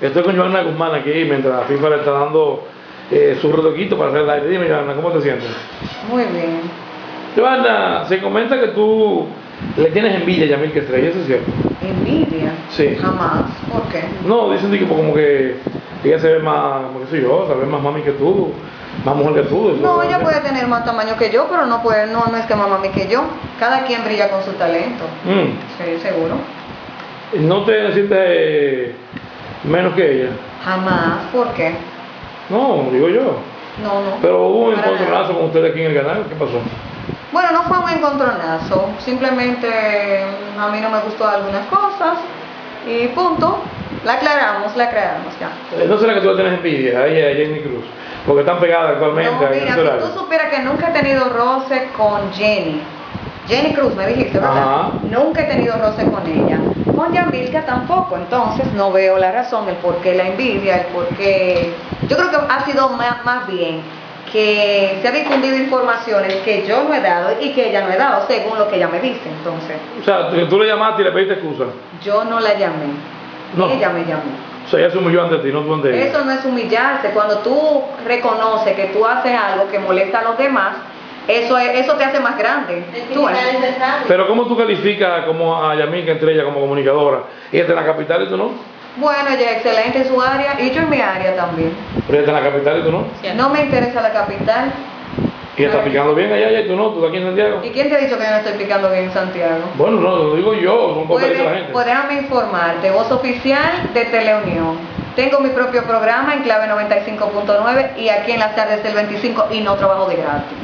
Estoy con Joana Guzmán aquí mientras FIFA le está dando eh, su retoquito para hacer el aire. Dime, Joana, ¿cómo te sientes? Muy bien. Joana, se comenta que tú le tienes envidia a Yamil Estrella, ¿eso es cierto? ¿Envidia? Sí. Jamás. ¿Por qué? No, dicen que como que ella se ve más, como que soy yo, se ve más mami que tú, más mujer que tú. No, ella puede tener más tamaño que yo, pero no puede, no, no es que más mami que yo. Cada quien brilla con su talento. Mm. Sí, seguro. ¿No te sientes menos que ella? Jamás. ¿Por qué? No, digo yo. No, no. Pero hubo un encontronazo con ustedes aquí en el canal, ¿qué pasó? Bueno, no fue un encontronazo. Simplemente mm, a mí no me gustó algunas cosas y punto. La aclaramos, la aclaramos ya. ¿No será que tú le tienes envidia a ella a Jenny Cruz? Porque están pegadas actualmente No, mira, si tú supieras que nunca he tenido roce con Jenny. Jenny Cruz, me dijiste, ¿verdad? Ajá. Nunca he tenido roce con ella. Con Yamilka tampoco, entonces no veo la razón, el por qué la envidia, el por qué... Yo creo que ha sido más, más bien que se ha difundido informaciones que yo no he dado y que ella no he dado, según lo que ella me dice. Entonces, O sea, tú, tú le llamaste y le pediste excusa. yo no la llamé. No. Ella me llamó. O sea, ella se humilló ante ti, no tú ante ella. Eso no es humillarse. Cuando tú reconoces que tú haces algo que molesta a los demás, eso, es- eso te hace más grande. Tú, ¿eh? Pero ¿cómo tú calificas como a Yamil Estrella como comunicadora? Ella está en la capital y tú no. Bueno, ella es excelente en su área y yo en mi área también. Pero ella está en la capital y tú no. No me interesa la capital. Y ella está picando bien allá y tú no, tú estás aquí en Santiago. ¿Y quién te ha dicho que yo no estoy picando bien en Santiago? Bueno, no, lo digo yo, que dice la gente. pues déjame informarte, voz oficial de Teleunión. Tengo mi propio programa en clave 95.9 y aquí en las tardes del 25 y no trabajo de gratis.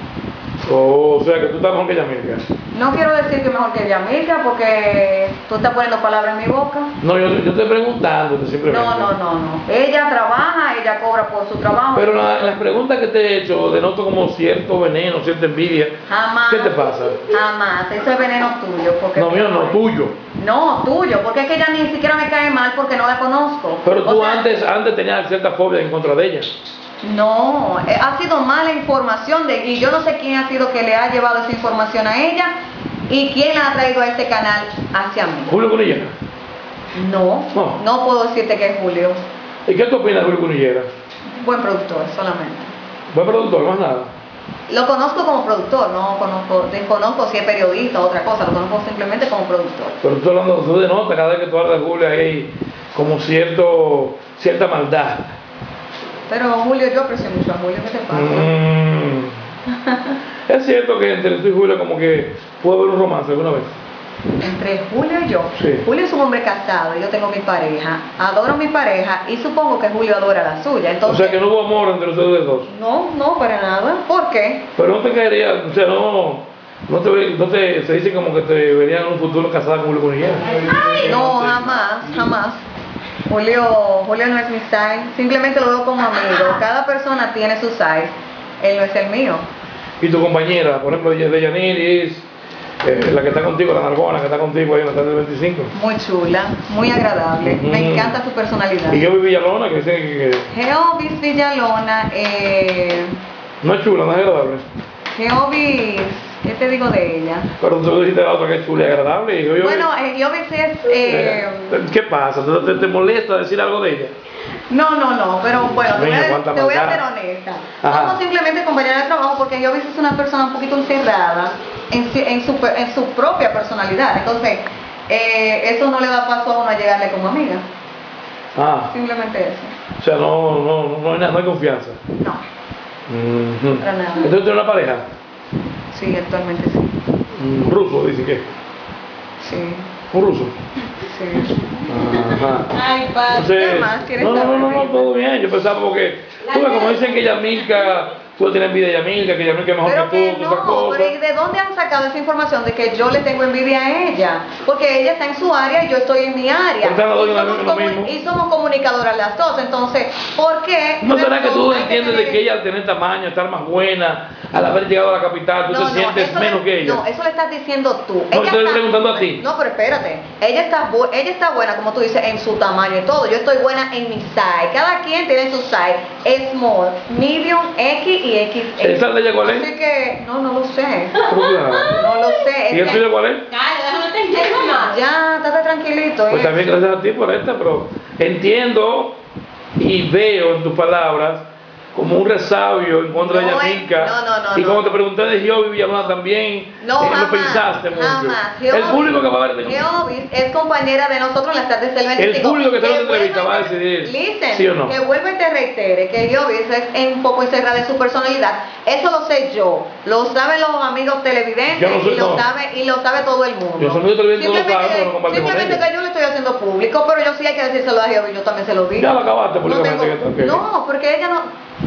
O sea, que tú estás mejor que Yamilka. No quiero decir que mejor que Yamilka porque tú estás poniendo palabras en mi boca. No, yo, yo estoy preguntándote simplemente. No, no, no, no. Ella trabaja, ella cobra por su trabajo. Pero la- las preguntas que te he hecho denoto como cierto veneno, cierta envidia. Jamás. ¿Qué te pasa? Jamás. Eso es veneno tuyo. Porque No, mío, no, tuyo. No, tuyo. Porque es que ella ni siquiera me cae mal porque no la conozco. Pero O tú sea, antes, antes tenías cierta fobia en contra de ella. No, eh, ha sido mala información de y yo no sé quién ha sido que le ha llevado esa información a ella y quién la ha traído a este canal hacia mí. Julio Cunillera. No, No. no puedo decirte que es Julio. ¿Y qué tú opinas de Julio Cunillera? Buen productor solamente. Buen productor, más nada. Lo conozco como productor, no conozco, desconozco si es periodista o otra cosa, lo conozco simplemente como productor. Pero tú hablando, tú denotas cada vez que tú hablas de Julio hay como cierto, cierta maldad. Pero Julio, yo aprecio mucho a Julio, ¿qué te pasa? Mm. es cierto que entre tú y Julio como que pudo haber un romance alguna vez. Entre Julio y yo. Sí. Julio es un hombre casado, yo tengo mi pareja, adoro mi pareja y supongo que Julio adora la suya. O Entonces, sea que no hubo amor entre ustedes dos. no, no, para nada. ¿Por qué? Pero no te caería, o sea, no, no te, no te se dice como que te verían en un futuro casada con Julio Cunillera. No, jamás, jamás. Julio, Julio no es mi size, simplemente lo veo como amigo. Cada persona tiene su size, él no es el mío. Y tu compañera, por ejemplo, de Yaniris, eh, la que está contigo, la Narbona, que está contigo ahí en la tarde del 25. Muy chula, muy agradable, me encanta su personalidad. Y yo vi Villalona, que dice que, que Geovis Villalona, eh, no es chula, no es agradable. Geovis, ¿qué te digo de ella? Pero tú dijiste la otra que es chula y agradable. Y yo, yo, Bueno, eh, Geovis es... eh, ¿Qué pasa? ¿Te, te, molesta decir algo de ella? no, no, no, pero bueno, te voy a, te voy a ser honesta. Ajá. Somos simplemente compañeras de trabajo porque Geovis es una persona un poquito encerrada en, en, su, en su propia personalidad. Entonces, eh, eso no le da paso a uno a llegarle como amiga. Ah, Simplemente eso. o sea, no, no, no, hay, no hay confianza. No, Ujú. Para nada. Entonces tienes una pareja, sí, actualmente sí. un ruso, dice que. Sí, Un ruso. sí. Ajá. Ay, padre. Entonces, ¿Qué más quieres no, no, no, no, no, todo bien. Yo pensaba porque, tú ves, como dicen que Yamilka, tú tienes envidia de Yamilka, que Yamilka es mejor Pero que que tú, todas esas no, cosas. pero ¿y de dónde han sacado esa información de que yo le tengo envidia a ella? Porque ella está en su área y yo estoy en mi área. Y somos, mismo. y somos comunicadoras las dos, entonces, ¿por qué? ¿No será que tú hay entiendes de que ella al tener tamaño, estar más buena, al haber llegado a la capital, tú No, te no, sientes menos le- que ella? No, eso le estás diciendo tú. No, estoy preguntando a ti. No, pero espérate. Ella está, ella está buena, como tú dices, en su tamaño y todo. Yo estoy buena en mi size. Cada quien tiene su size. Small, medium, X y XL. ¿Esa de ella cuál es? Así que, no, no lo sé. No lo sé. ¿Y el tuyo cuál es? Ya, estate tranquilito. Pues ¿eh? también gracias a ti por esta, pero entiendo y veo en tus palabras como un resabio en contra de No es- Yamilca. no, no, no, y no. te pregunté de Jehová Villalona también, No, eh, jamás, lo pensaste mucho. jamás. el Jehovis- público que va a ver Jehovis es compañera de nosotros en las tardes del 25. público que vuelva entrevista y va a te- decidir, Listen, ¿sí o no? que vuelva y te reitere que Jehovis es un poco encerrada en su personalidad. Eso lo sé yo. Lo saben los amigos televidentes Yo no soy- y, lo sabe, y lo sabe todo el mundo. Los amigos televidentes lo saben, Simplemente- que yo lo estoy haciendo público, pero yo sí hay que decírselo a Jehovis, yo también se lo digo. Ya lo acabaste No públicamente, No, porque ella no,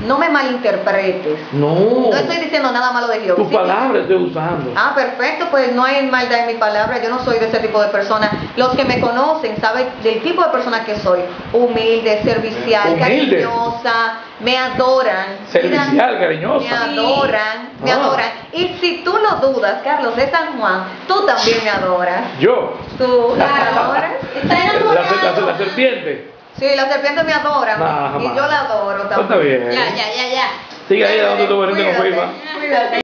no me malinterpretes. No, No estoy diciendo nada malo de Jehová. tus palabras estoy usando. Ah, perfecto, pues no hay maldad en mi palabra, yo no soy de ese tipo de persona. Los que me conocen saben del tipo de persona que soy, humilde, servicial, Humilde. cariñosa, me adoran. Servicial, Mira, cariñosa. Me adoran, me Ah. adoran. Y si tú lo dudas, Carlos de San Juan, tú también me adoras. Yo, Tú me adoras. Está la, enamorado. la- la serpiente. Sí, la serpiente me adora Nah, y yo la adoro Está también. bien. Ya, ya, ya, ya. Sigue ahí dando tu bonito con FIFA. cuídate.